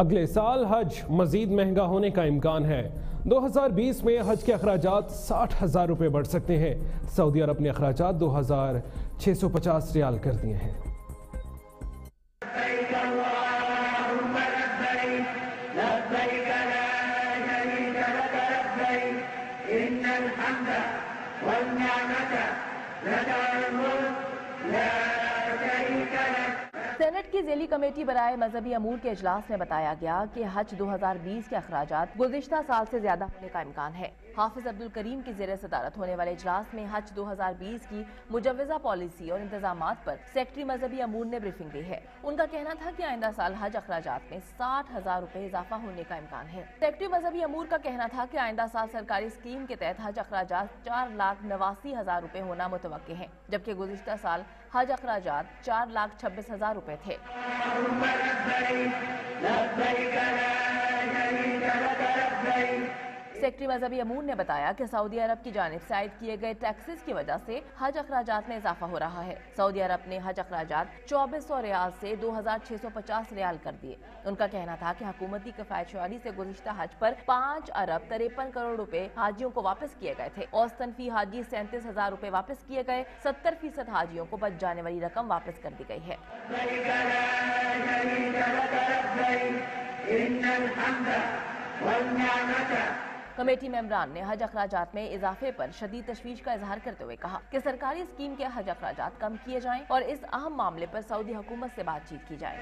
اگلے سال حج مزید مہنگا ہونے کا امکان ہے دو ہزار بیس میں حج کے اخراجات ساٹھ ہزار روپے بڑھ سکتے ہیں سعودی عرب نے اخراجات دو ہزار چھ سو پچاس ریال کر دیے ہیں سینٹ کی ذیلی کمیٹی برائے مذہبی امور کے اجلاس میں بتایا گیا کہ حج دو ہزار بیس کے اخراجات گزشتہ سال سے زیادہ ہونے کا امکان ہے۔ حافظ عبدالکریم کی زیر صدارت ہونے والے اجلاس میں حج دو ہزار بیس کی مجوزہ پالیسی اور انتظامات پر سیکٹری مذہبی امور نے بریفنگ دی ہے۔ ان کا کہنا تھا کہ آئندہ سال حج اخراجات میں ساٹھ ہزار روپے اضافہ ہونے کا امکان ہے۔ سیکٹری مذہبی امور کا کہنا تھا کہ آئندہ سال سرکاری اسکیم کے تحت حج اخراجات چار لاکھ نواسی ہزار روپے ہونا متوقع ہیں جبکہ گزشتہ سال حج اخراجات چار لاکھ چھبیس ہزار روپے تھے سیکٹری مذہبی امور نے بتایا کہ سعودی عرب کی جانب سے عائد کیے گئے ٹیکسز کی وجہ سے حج اخراجات میں اضافہ ہو رہا ہے۔ سعودی عرب نے حج اخراجات چوبیس سو ریال سے دو ہزار چھ سو پچاس ریال کر دیے۔ ان کا کہنا تھا کہ حکومتی کفایت شعاری سے گزشتہ حج پر پانچ ارب تریپن کروڑ روپے حاجیوں کو واپس کیے گئے تھے۔ اوسطن فی حاجی سینتیس ہزار روپے واپس کیے گئے۔ ستر فیصد حاجیوں کو بچ جانے والی رقم واپس کر دی گئی ہے۔ کمیٹی ممبران نے حج اخراجات میں اضافے پر شدید تشویش کا اظہار کرتے ہوئے کہا کہ سرکاری اسکیم کے حج اخراجات کم کیے جائیں اور اس اہم معاملے پر سعودی حکومت سے بات چیت کی جائے۔